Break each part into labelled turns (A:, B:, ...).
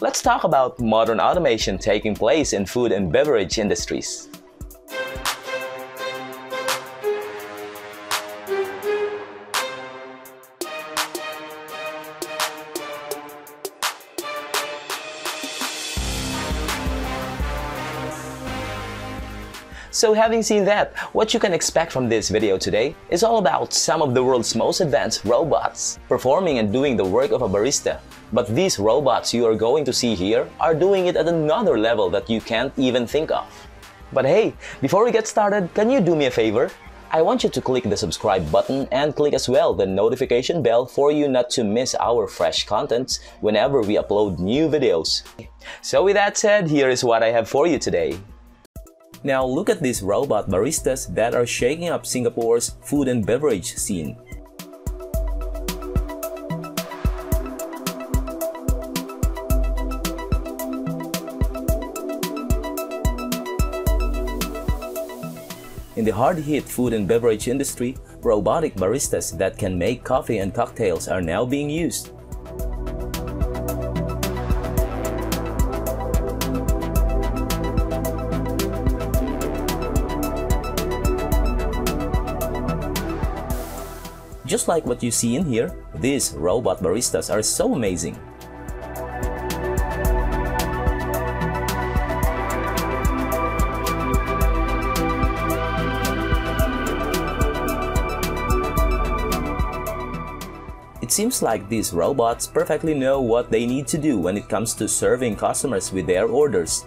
A: let's talk about modern automation taking place in food and beverage industries. So having seen that, what you can expect from this video today is all about some of the world's most advanced robots, performing and doing the work of a barista. But these robots you are going to see here are doing it at another level that you can't even think of. But hey, before we get started, can you do me a favor? I want you to click the subscribe button and click as well the notification bell for you not to miss our fresh contents whenever we upload new videos. So with that said, here is what I have for you today. Now look at these robot baristas that are shaking up Singapore's food and beverage scene. In the hard-hit food and beverage industry, robotic baristas that can make coffee and cocktails are now being used. Just like what you see in here, these robot baristas are so amazing. Seems like these robots perfectly know what they need to do when it comes to serving customers with their orders.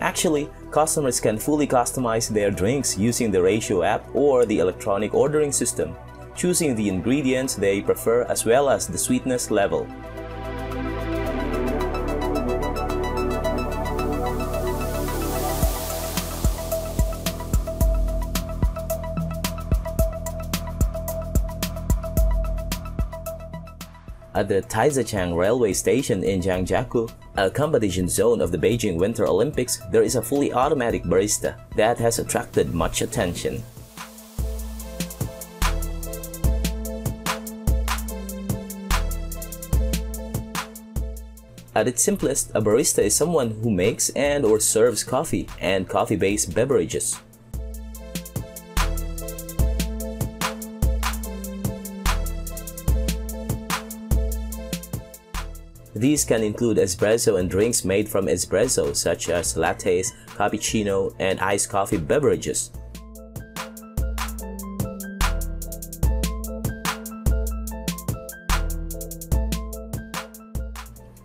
A: Actually, customers can fully customize their drinks using the Ratio app or the electronic ordering system, choosing the ingredients they prefer as well as the sweetness level. At the Taizicheng railway station in Zhangjiakou, a competition zone of the Beijing Winter Olympics, there is a fully automatic barista that has attracted much attention. At its simplest, a barista is someone who makes and or serves coffee and coffee-based beverages. These can include espresso and drinks made from espresso such as lattes, cappuccino, and iced coffee beverages.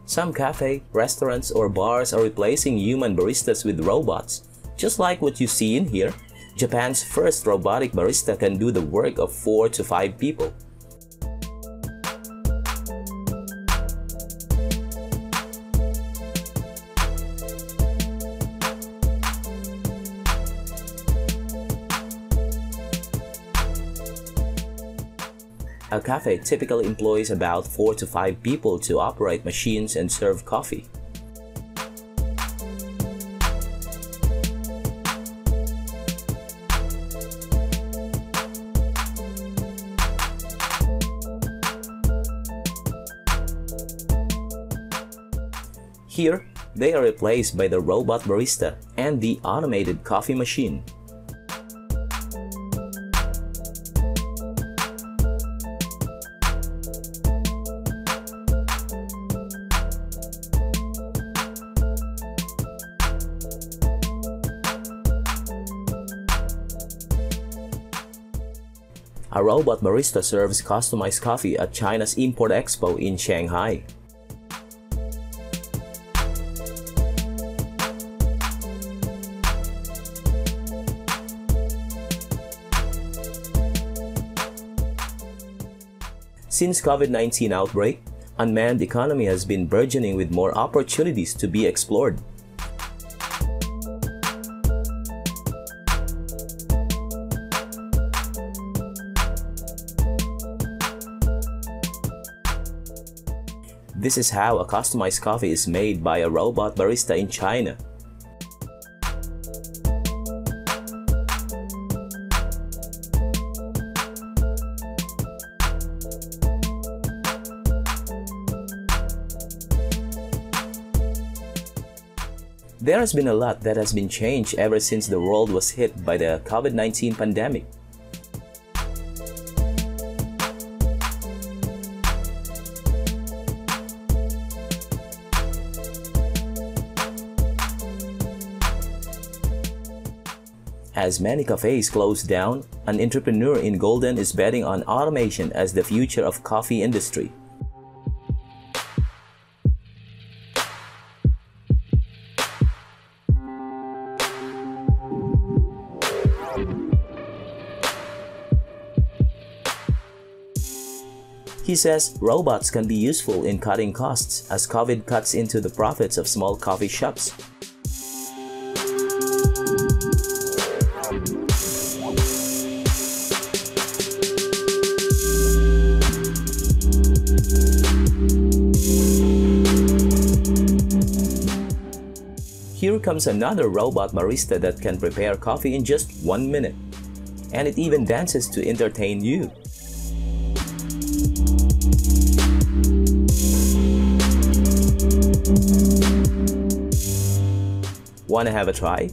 A: Some cafe, restaurants, or bars are replacing human baristas with robots. Just like what you see in here, Japan's first robotic barista can do the work of 4 to 5 people. A cafe typically employs about 4 to 5 people to operate machines and serve coffee. Here, they are replaced by the robot barista and the automated coffee machine. A robot barista serves customized coffee at China's Import Expo in Shanghai. Since COVID-19 outbreak, unmanned economy has been burgeoning with more opportunities to be explored. This is how a customized coffee is made by a robot barista in China. There has been a lot that has been changed ever since the world was hit by the COVID-19 pandemic. As many cafes close down, an entrepreneur in Golden is betting on automation as the future of coffee industry. He says robots can be useful in cutting costs as COVID cuts into the profits of small coffee shops. Comes another robot barista that can prepare coffee in just one minute. And it even dances to entertain you. Wanna have a try?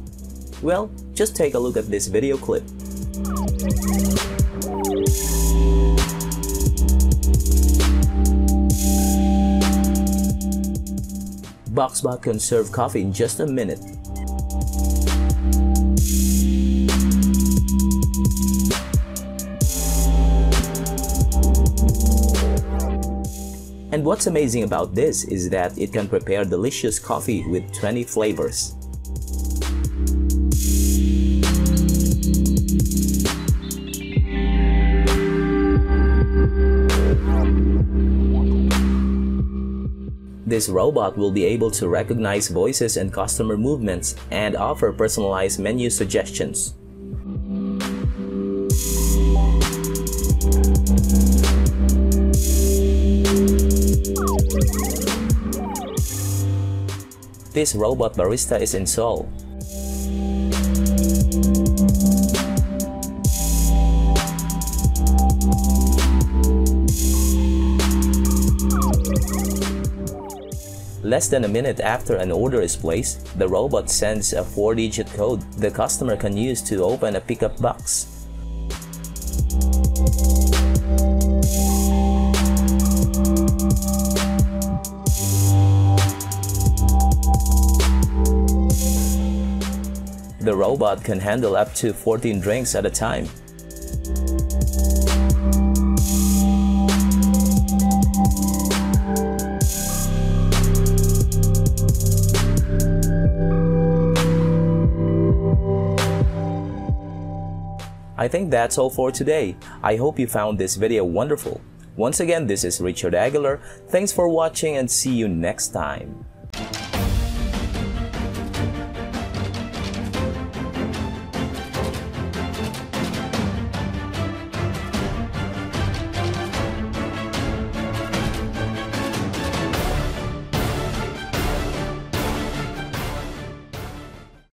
A: Well, just take a look at this video clip. Boxbot can serve coffee in just a minute. And what's amazing about this is that it can prepare delicious coffee with 20 flavors. This robot will be able to recognize voices and customer movements and offer personalized menu suggestions. This robot barista is in Seoul. Less than a minute after an order is placed, the robot sends a 4-digit code the customer can use to open a pickup box. The robot can handle up to 14 drinks at a time. I think that's all for today. I hope you found this video wonderful. Once again, this is Richard Aguilar. Thanks for watching and see you next time.